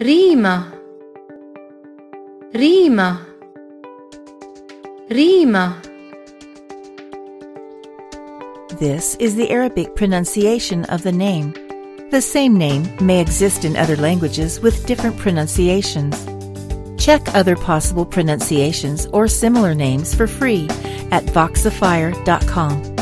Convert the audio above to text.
Rimah. Rimah. Rimah. This is the Arabic pronunciation of the name. The same name may exist in other languages with different pronunciations. Check other possible pronunciations or similar names for free at voxifier.com.